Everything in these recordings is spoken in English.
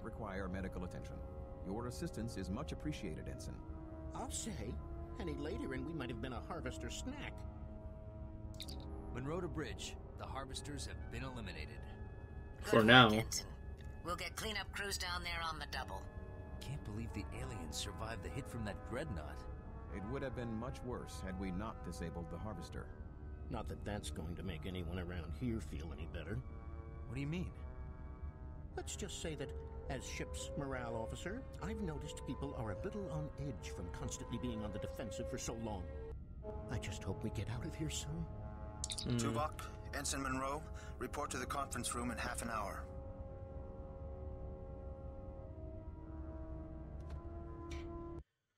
not require medical attention. Your assistance is much appreciated, Ensign. I'll say. Any later and we might have been a harvester snack. Munro to Bridge. The harvesters have been eliminated. Good For work, now. Ensign. We'll get cleanup crews down there on the double. Can't believe the aliens survived the hit from that dreadnought. It would have been much worse had we not disabled the harvester. Not that that's going to make anyone around here feel any better. What do you mean? Let's just say that, as ship's morale officer, I've noticed people are a little on edge from constantly being on the defensive for so long. I just hope we get out of here soon. Hmm. Tuvok, Ensign Munro, report to the conference room in half an hour.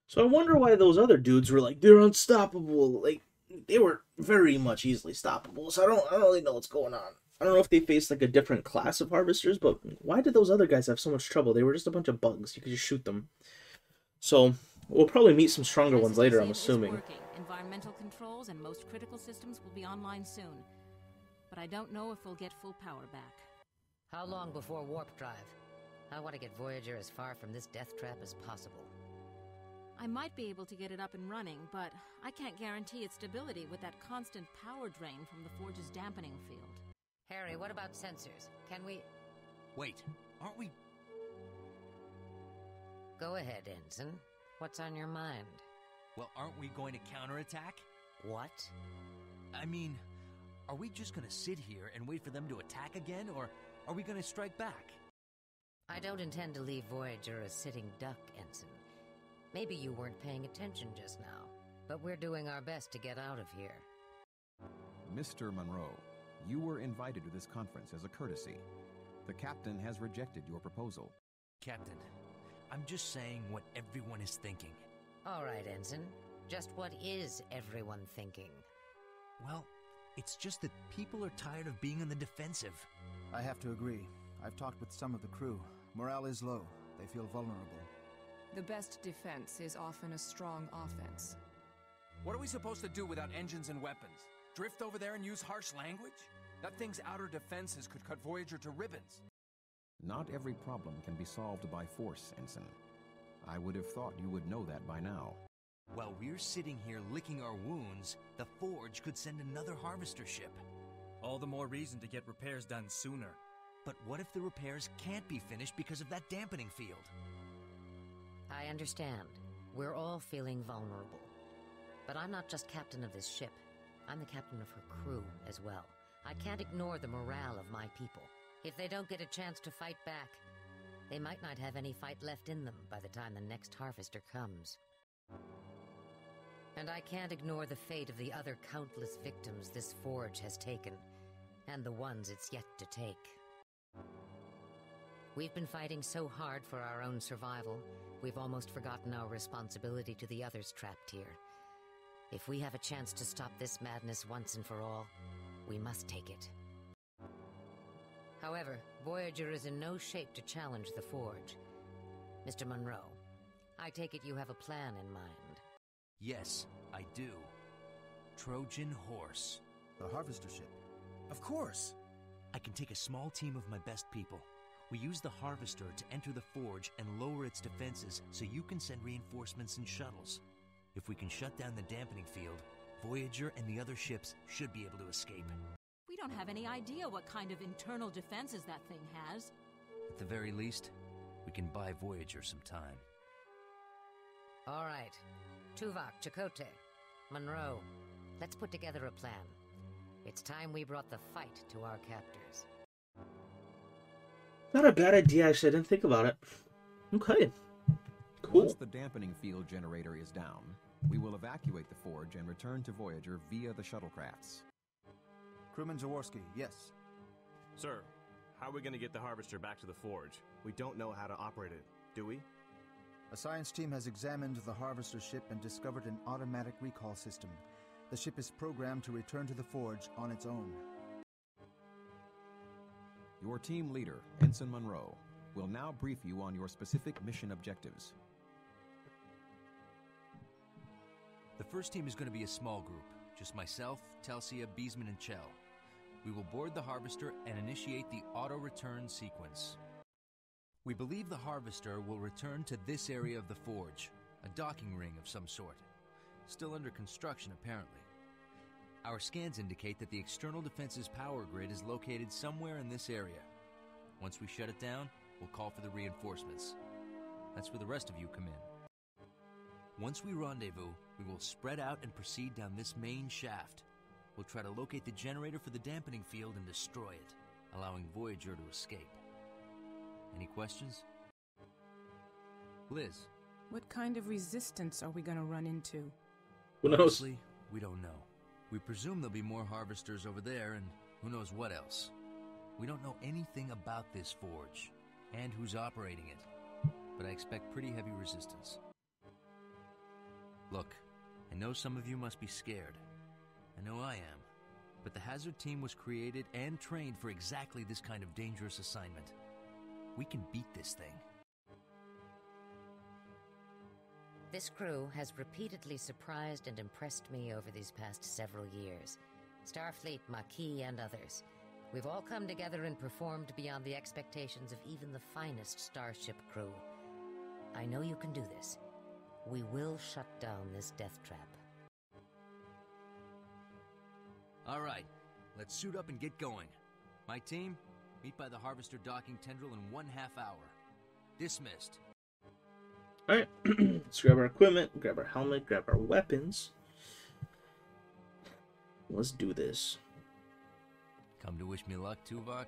So I wonder why those other dudes were like they're unstoppable. Like they were very much easily stoppable. So I don't I don't really know what's going on. I don't know if they faced like a different class of harvesters, but why did those other guys have so much trouble? They were just a bunch of bugs. You could just shoot them. So we'll probably meet some stronger ones later. I'm assuming. working. Environmental controls and most critical systems will be online soon. But I don't know if we'll get full power back. How long before warp drive? I want to get Voyager as far from this death trap as possible. I might be able to get it up and running, but I can't guarantee its stability with that constant power drain from the Forge's dampening field. Harry, what about sensors? Can we... Wait, aren't we... Go ahead, Ensign. What's on your mind? Well, aren't we going to counterattack? What? I mean, are we just gonna sit here and wait for them to attack again, or are we gonna strike back? I don't intend to leave Voyager a sitting duck, Ensign. Maybe you weren't paying attention just now, but we're doing our best to get out of here. Mr. Munro, you were invited to this conference as a courtesy. The captain has rejected your proposal. Captain, I'm just saying what everyone is thinking. All right, Ensign. Just what is everyone thinking? Well, it's just that people are tired of being on the defensive. I have to agree. I've talked with some of the crew. Morale is low. They feel vulnerable. The best defense is often a strong offense. What are we supposed to do without engines and weapons? Drift over there and use harsh language? That thing's outer defenses could cut Voyager to ribbons. Not every problem can be solved by force, Ensign. I would have thought you would know that by now. While we're sitting here licking our wounds, the Forge could send another harvester ship. All the more reason to get repairs done sooner. But what if the repairs can't be finished because of that dampening field? I understand. We're all feeling vulnerable. But I'm not just captain of this ship. I'm the captain of her crew as well. I can't ignore the morale of my people. If they don't get a chance to fight back, they might not have any fight left in them by the time the next harvester comes. And I can't ignore the fate of the other countless victims this forge has taken, and the ones it's yet to take. We've been fighting so hard for our own survival, we've almost forgotten our responsibility to the others trapped here. If we have a chance to stop this madness once and for all, we must take it. However, Voyager is in no shape to challenge the Forge. Mr. Munro, I take it you have a plan in mind. Yes, I do. Trojan Horse. The harvester ship. Of course. I can take a small team of my best people. We use the Harvester to enter the Forge and lower its defenses so you can send reinforcements and shuttles. If we can shut down the dampening field, Voyager and the other ships should be able to escape. We don't have any idea what kind of internal defenses that thing has. At the very least, we can buy Voyager some time. All right. Tuvok, Chakotay, Munro, let's put together a plan. It's time we brought the fight to our captors. Not a bad idea. Actually, I didn't think about it. Okay. Cool. Once the dampening field generator is down, we will evacuate the forge and return to Voyager via the shuttlecrafts. Crewman Jaworski, yes. Sir, how are we going to get the harvester back to the forge? We don't know how to operate it, do we? A science team has examined the harvester ship and discovered an automatic recall system. The ship is programmed to return to the forge on its own. Your team leader, Ensign Munro, will now brief you on your specific mission objectives. The first team is going to be a small group. Just myself, Telsia, Biessman, and Chell. We will board the Harvester and initiate the auto-return sequence. We believe the Harvester will return to this area of the forge, a docking ring of some sort. Still under construction, apparently. Our scans indicate that the external defense's power grid is located somewhere in this area. Once we shut it down, we'll call for the reinforcements. That's where the rest of you come in. Once we rendezvous, we will spread out and proceed down this main shaft. We'll try to locate the generator for the dampening field and destroy it, allowing Voyager to escape. Any questions? Liz. What kind of resistance are we gonna run into? Who knows? Honestly, we don't know. We presume there'll be more harvesters over there, and who knows what else. We don't know anything about this forge, and who's operating it, but I expect pretty heavy resistance. Look, I know some of you must be scared. I know I am. But the Hazard team was created and trained for exactly this kind of dangerous assignment. We can beat this thing. This crew has repeatedly surprised and impressed me over these past several years. Starfleet, Maquis, and others. We've all come together and performed beyond the expectations of even the finest starship crew. I know you can do this. We will shut down this death trap. All right, let's suit up and get going. My team, meet by the Harvester docking tendril in one half hour. Dismissed. Alright, let's grab our equipment, grab our helmet, grab our weapons. Let's do this. Come to wish me luck, Tuvok?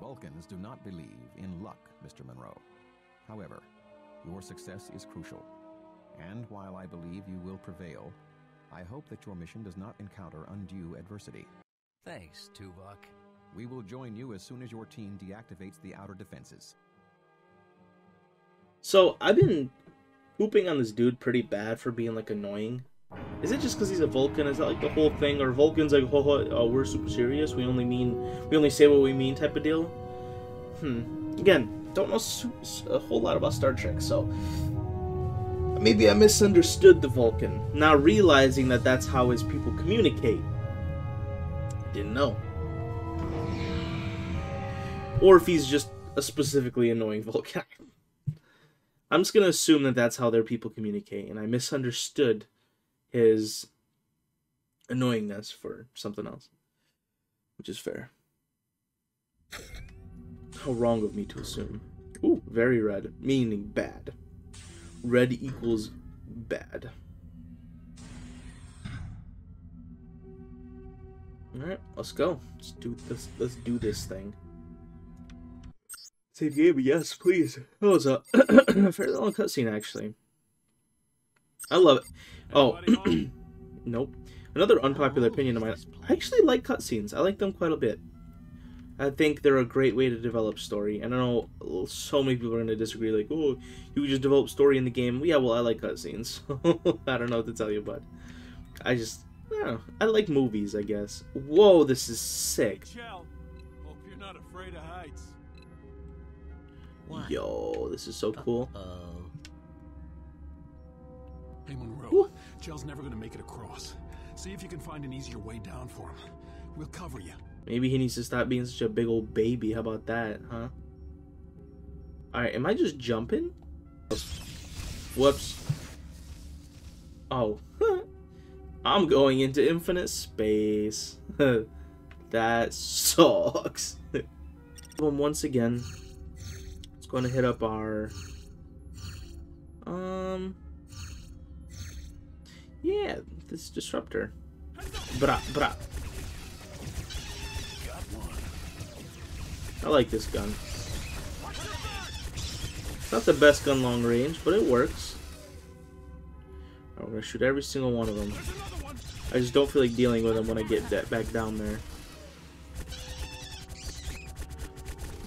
Vulcans do not believe in luck, Mr. Munro. However, your success is crucial. And while I believe you will prevail, I hope that your mission does not encounter undue adversity. Thanks, Tuvok. We will join you as soon as your team deactivates the outer defenses. So, I've been pooping on this dude pretty bad for being, like, annoying. Is it just because he's a Vulcan? Is that, like, the whole thing? Or Vulcans, like, ho, ho, oh, we're super serious? We only mean, we only say what we mean type of deal? Hmm. Again, don't know su- a whole lot about Star Trek, so... Maybe I misunderstood the Vulcan, not realizing that that's how his people communicate. Didn't know. Or if he's just a specifically annoying Vulcan. I'm just gonna assume that that's how their people communicate, and I misunderstood his annoyingness for something else, which is fair. How wrong of me to assume. Ooh, very red, meaning bad. Red equals bad. All right, let's go. Let's do this. Let's do this thing. Save game, yes, please. That was a fairly long cutscene, actually. I love it. Oh, nope. Another unpopular opinion of mine. I actually like cutscenes. I like them quite a bit. I think they're a great way to develop story. And I know so many people are going to disagree, like, oh, you just develop story in the game. Yeah, well, I like cutscenes. I don't know what to tell you, but I just, I don't know. I like movies, I guess. Whoa, this is sick. Hope you're not afraid of heights. Yo, this is so cool. Oh. Hey, Munro, Chell's never gonna make it across. See if you can find an easier way down for him. We'll cover you. Maybe he needs to stop being such a big old baby. How about that, huh? Alright, am I just jumping? Whoops. Oh. I'm going into infinite space. that sucks. Once again, it's going to hit up our... Um... Yeah, this disruptor. Bra, bra. I like this gun. It's not the best gun long range, but it works. We're gonna shoot every single one of them. I just don't feel like dealing with them when I get that back down there.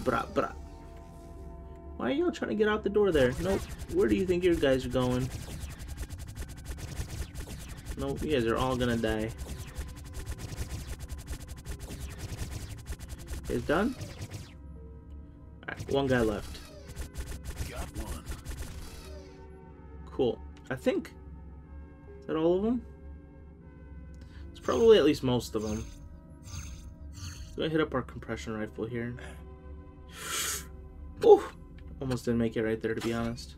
Bra, bra. Why are y'all trying to get out the door there? Nope. Where do you think your guys are going? Nope, you guys are all gonna die. Is done? One guy left. Got one. Cool. I think. Is that all of them? It's probably at least most of them. Gonna hit up our compression rifle here. Oh, Almost didn't make it right there, to be honest.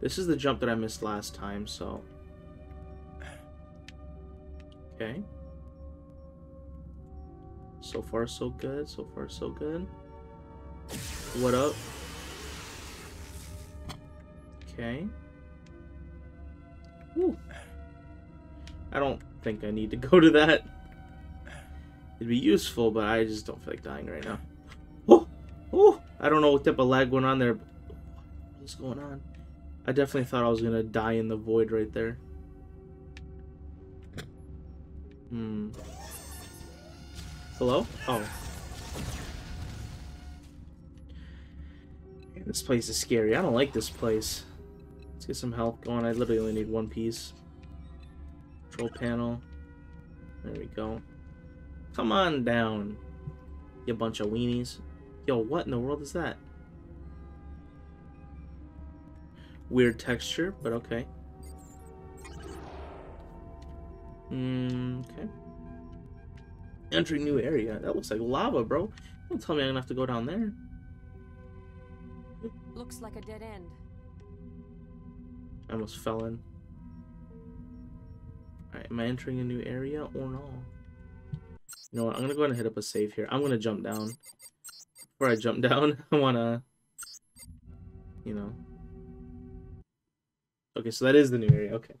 This is the jump that I missed last time, so... Okay. So far, so good. So far, so good. What up? Okay. Woo. I don't think I need to go to that. It'd be useful, but I just don't feel like dying right now. Oh! Oh! I don't know what type of lag went on there. What's going on? I definitely thought I was gonna die in the void right there. Hmm. Hello? Oh. This place is scary. I don't like this place. Let's get some health going. I literally only need one piece. Control panel. There we go. Come on down, you bunch of weenies. Yo, what in the world is that? Weird texture, but okay. Mm, okay. Entering new area. That looks like lava, bro. Don't tell me I'm gonna have to go down there. Looks like a dead end. I almost fell in. Alright, am I entering a new area or no? You know what? I'm gonna go ahead and hit up a save here. I'm gonna jump down. Before I jump down, I wanna... You know... Okay, so that is the new area. Okay.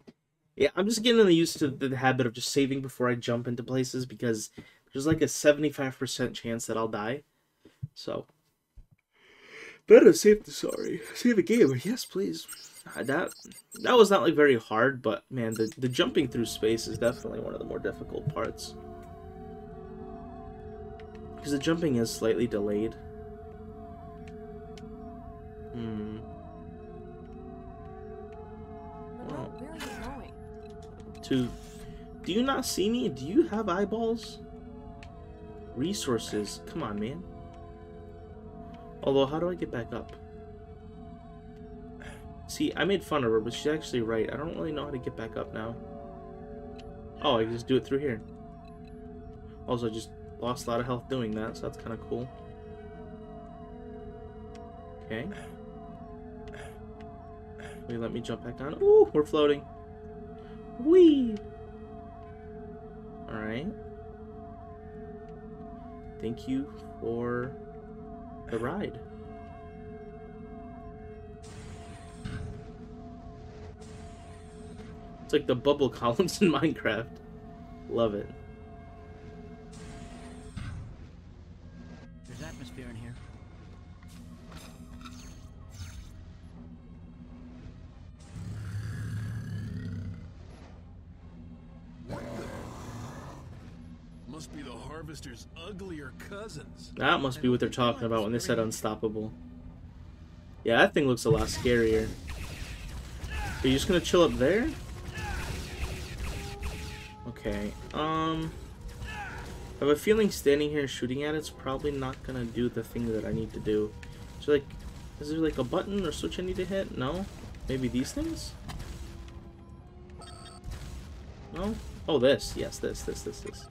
Yeah, I'm just getting used to the habit of just saving before I jump into places because there's like a 75% chance that I'll die. So, better safe than sorry save a game. Yes, please. Uh, that that was not like very hard, but man, the the jumping through space is definitely one of the more difficult parts because the jumping is slightly delayed. Hmm. Munro, where are you going? To, do you not see me? Do you have eyeballs? Resources. Come on, man. Although, how do I get back up? See, I made fun of her, but she's actually right. I don't really know how to get back up now. Oh, I can just do it through here. Also, I just lost a lot of health doing that, so that's kind of cool. Okay. Wait, let me jump back down. Ooh, we're floating. Whee! Alright. Thank you for the ride. It's like the bubble columns in Minecraft. Love it. Uglier cousins. That must be what they're talking about when they said unstoppable. Yeah, that thing looks a lot scarier. Are you just gonna chill up there? Okay, um... I have a feeling standing here and shooting at it's probably not gonna do the thing that I need to do. So like, is there like a button or switch I need to hit? No? Maybe these things? No? Oh, this. Yes, this, this, this, this.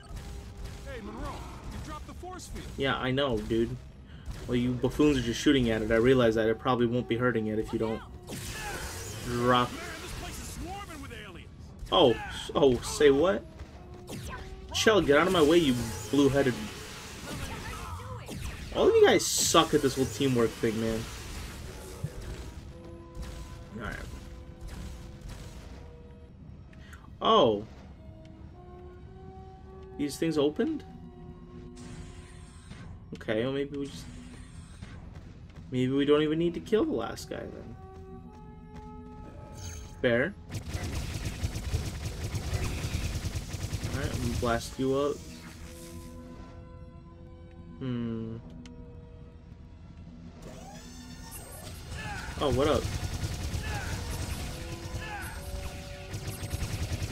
Hey, Munro, you dropped the force field. Yeah, I know, dude. Well, you buffoons are just shooting at it. I realize that it probably won't be hurting it if you don't drop. Oh, oh, say what? Chell, get out of my way, you blue-headed. All of you guys suck at this whole teamwork thing, man. Alright. Oh. These things opened? Okay, well maybe we just... Maybe we don't even need to kill the last guy then. Fair. Alright, I'm gonna blast you up. Hmm. Oh, what up?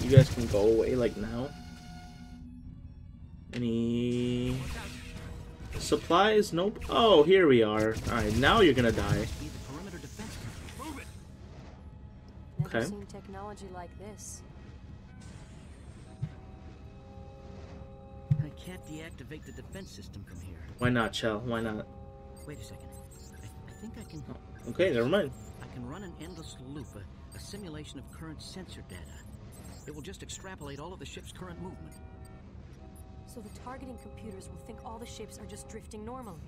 You guys can go away, like, now. Any... Supplies? Nope. Oh, here we are. Alright, now you're gonna die. Never Okay. seen technology like this. I can't deactivate the defense system from here. Why not, Chell? Why not? Wait a second. I, I think I can. Oh, okay, never mind. I can run an endless loop, a, a simulation of current sensor data. It will just extrapolate all of the ship's current movement. So the targeting computers will think all the ships are just drifting normally.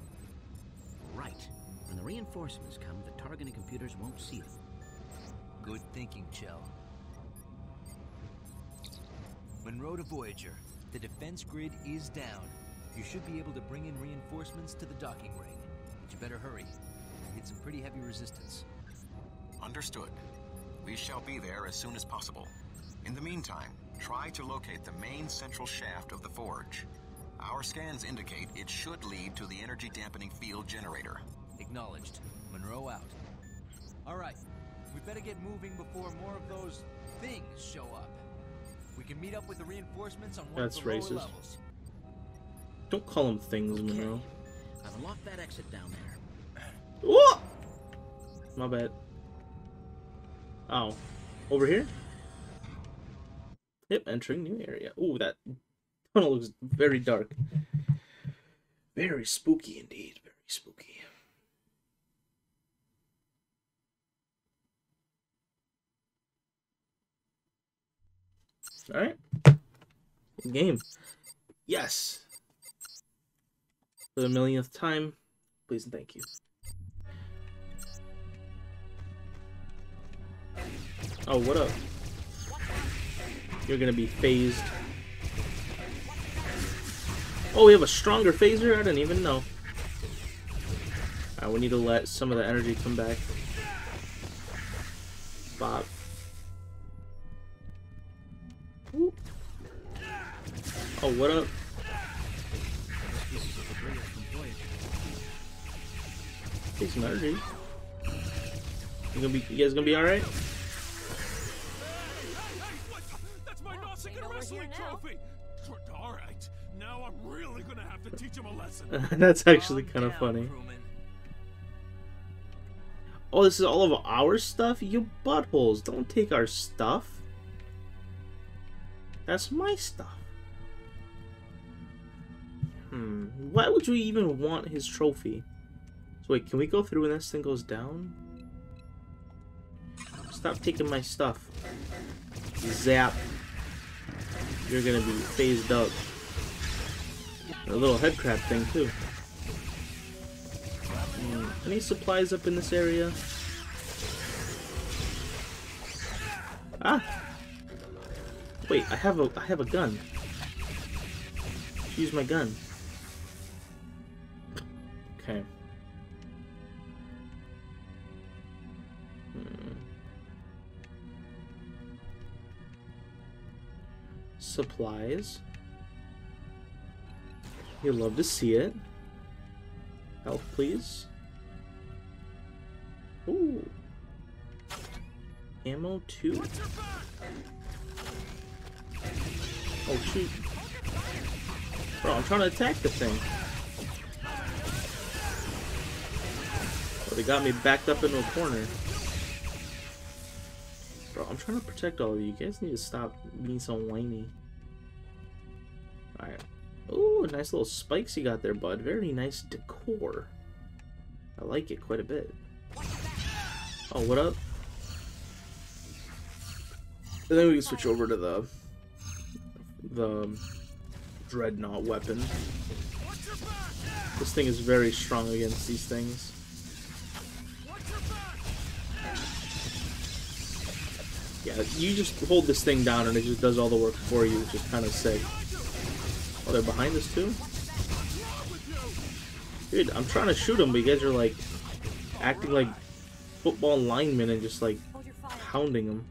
Right. When the reinforcements come, the targeting computers won't see them. Good thinking, Chell. Munro to Voyager. The defense grid is down. You should be able to bring in reinforcements to the docking ring. But you better hurry. You hit some pretty heavy resistance. Understood. We shall be there as soon as possible. In the meantime, try to locate the main central shaft of the forge. Our scans indicate it should lead to the energy dampening field generator. Acknowledged. Munro out. All right. We better get moving before more of those things show up. We can meet up with the reinforcements on one That's of the lower racist. levels. Don't call them things, Munro. I've unlocked that exit down there. Whoa! My bad. Oh. Over here? Yep, entering new area. Ooh, that tunnel looks very dark. Very spooky indeed. Very spooky. Alright. Game. Yes. For the millionth time, please and thank you. Oh, what up? You're gonna be phased. Oh, we have a stronger phaser? I didn't even know. Alright, we need to let some of the energy come back. Bob. Oh, what up? Take some energy. You gonna be? You guys gonna be all my Nausicaa wrestling trophy! Alright, now I'm really gonna have to teach him a lesson. That's actually kind of funny. Oh, this is all of our stuff? You buttholes, don't take our stuff. That's my stuff. Hmm, why would you even want his trophy? So wait, can we go through when this thing goes down? Stop taking my stuff. Zap. You're gonna be phased up. A little head crab thing too. Hmm, any supplies up in this area? Ah! Wait, I have a I have a gun. Use my gun. Okay. Supplies. You'd love to see it. Health, please. Ooh. Ammo two. Oh shoot. Bro, I'm trying to attack the thing. Oh, they got me backed up into a corner. Bro, I'm trying to protect all of you. You guys need to stop being so whiny. Alright. Ooh, nice little spikes you got there, bud. Very nice decor. I like it quite a bit. Oh, what up? And then we can switch over to the the dreadnought weapon. This thing is very strong against these things. Yeah, you just hold this thing down and it just does all the work for you, which is kind of sick. Oh, they're behind us too? Dude, I'm trying to shoot them, but you guys are like acting like football linemen and just like pounding them.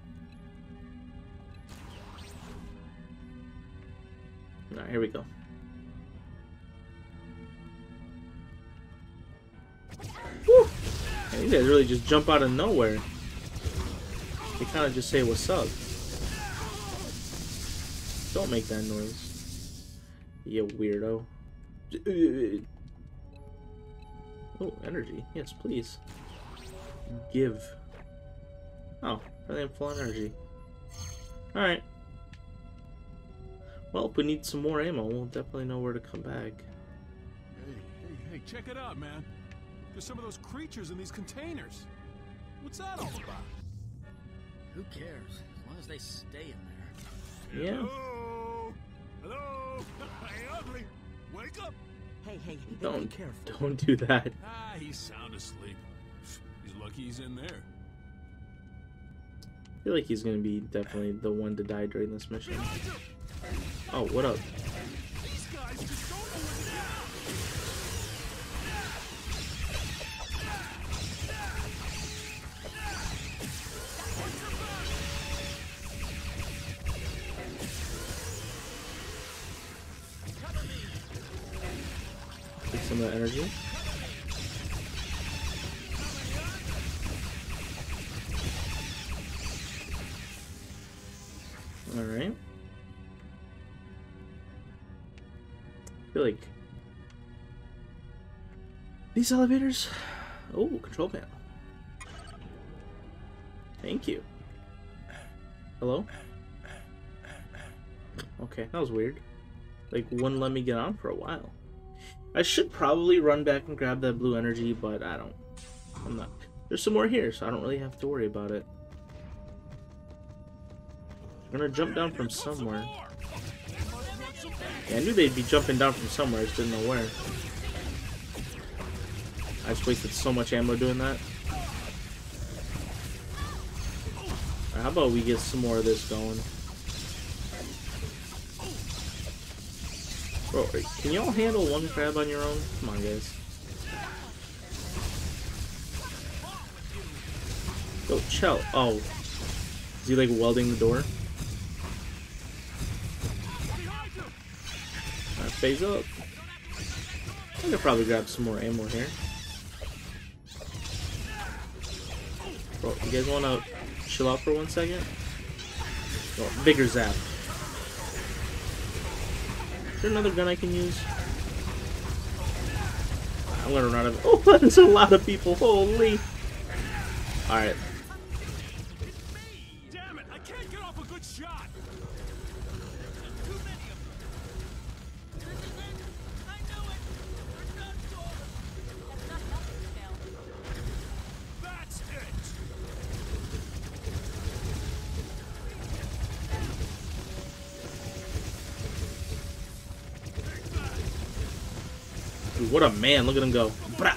Alright, here we go. Woo! These guys really just jump out of nowhere. They kind of just say, what's up? Don't make that noise. You weirdo. Oh, energy. Yes, please. Give. Oh, I think I'm full energy. Alright. Well, if we need some more ammo, we'll definitely know where to come back. Hey, hey, hey, check it out, man. There's some of those creatures in these containers. What's that all about? Who cares? As long as they stay in there. Yeah. Hello? Hello? Hey, ugly. Wake up. Hey, hey, hey, Don't be careful. don't do that. Ah, he's sound asleep. He's lucky he's in there. I feel like he's gonna be definitely the one to die during this mission. Oh, what up? Some of that energy. Alright. I feel like these elevators. Oh, control panel. Thank you. Hello? Okay, that was weird. Like, wouldn't let me get on for a while. I should probably run back and grab that blue energy, but I don't. I'm not. There's some more here, so I don't really have to worry about it. I'm gonna jump down from somewhere. Yeah, I knew they'd be jumping down from somewhere, I just didn't know where. I just wasted so much ammo doing that. Alright, how about we get some more of this going? Bro, can y'all handle one crab on your own? Come on, guys. Go, Chell. Oh. Is he like welding the door? Alright, phase up. I could probably grab some more ammo here. Bro, you guys wanna chill out for one second? Bigger zap. Is there another gun I can use? I'm gonna run out of. Oh, there's a lot of people. Holy. Alright. Man. Look at him go. Brah.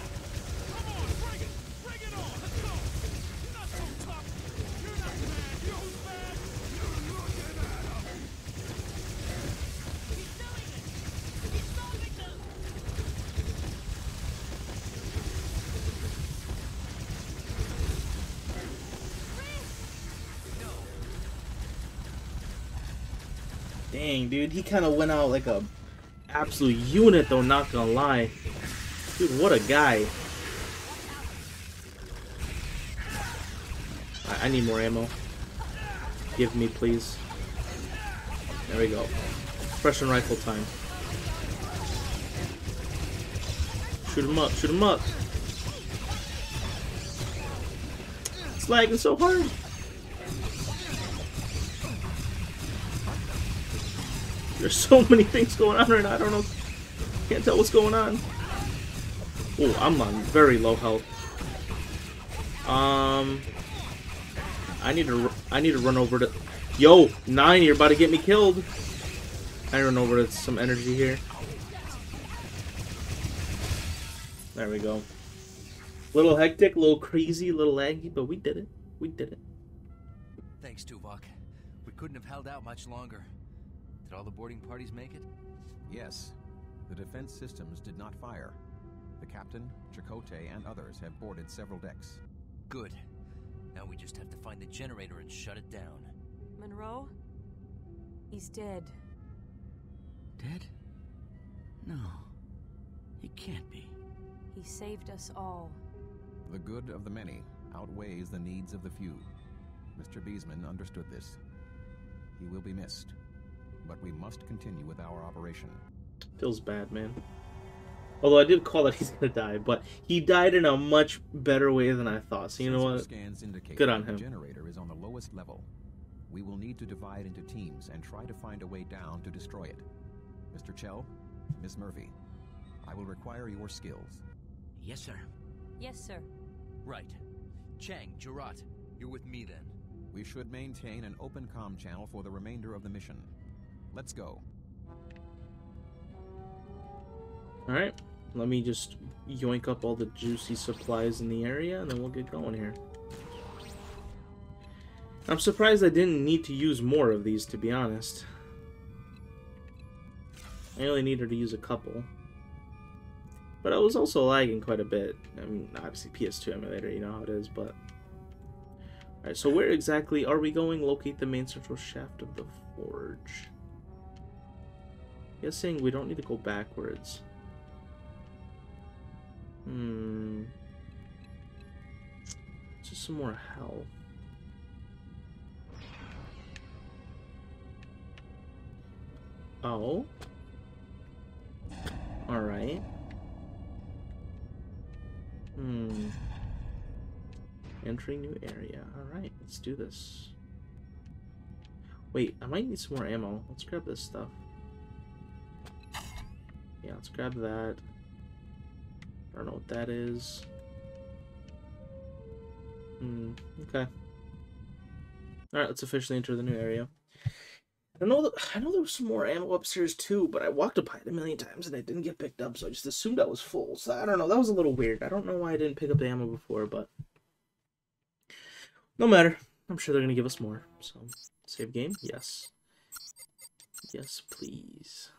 Dang, dude, he kind of went out like a absolute unit, though. Not gonna lie, dude, what a guy. I, I need more ammo. Give me, please. There we go. Compression rifle time. Shoot him up! Shoot him up! It's lagging so hard. There's so many things going on right now. I don't know. Can't tell what's going on. Oh, I'm on very low health. Um, I need to. I need to run over to. Yo, nine, you're about to get me killed. I run over to some energy here. There we go. Little hectic, little crazy, little laggy, but we did it. We did it. Thanks, Tuvok. We couldn't have held out much longer. Did all the boarding parties make it? Yes. The defense systems did not fire. The captain, Chakotay, and others have boarded several decks. Good. Now we just have to find the generator and shut it down. Munro? He's dead. Dead? No. He can't be. He saved us all. The good of the many outweighs the needs of the few. Mr. Biessman understood this. He will be missed, but we must continue with our operation. Feels bad, man. Although I did call that he's gonna die, but he died in a much better way than I thought. So you know what? Scans indicate Good on that him. The generator is on the lowest level. We will need to divide into teams and try to find a way down to destroy it. Mr. Chell, Miss Murphy, I will require your skills. Yes, sir. Yes, sir. Right. Chang, Jurot, you're with me then. We should maintain an open comm channel for the remainder of the mission. Let's go. Alright, let me just yoink up all the juicy supplies in the area, and then we'll get going here. I'm surprised I didn't need to use more of these, to be honest. I only needed to use a couple. But I was also lagging quite a bit. I mean, obviously PS2 emulator, you know how it is, but... Alright, so where exactly are we going? Locate the main central shaft of the forge. Guessing we don't need to go backwards. Hmm. Just some more health. Oh. Alright. Hmm. Entering new area. Alright, let's do this. Wait, I might need some more ammo. Let's grab this stuff. Yeah, let's grab that. I don't know what that is. Hmm, okay. Alright, let's officially enter the new area. I know that I know there was some more ammo upstairs too, but I walked by it a million times and it didn't get picked up, so I just assumed I was full. So I don't know. That was a little weird. I don't know why I didn't pick up the ammo before, but no matter. I'm sure they're gonna give us more. So save game. Yes. Yes, please.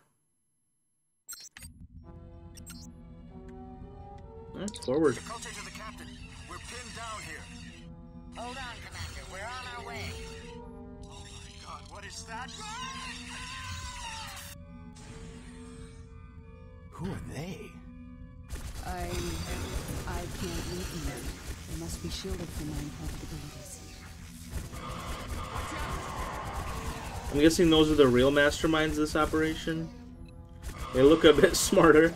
Alright, forward. Chakotay to the captain. We're pinned down here. Hold on, Commander. We're on our way. Oh my god, what is that? Who are they? I... I can't read them. They must be shielded from my encoded abilities. I'm guessing those are the real masterminds of this operation. They look a bit smarter.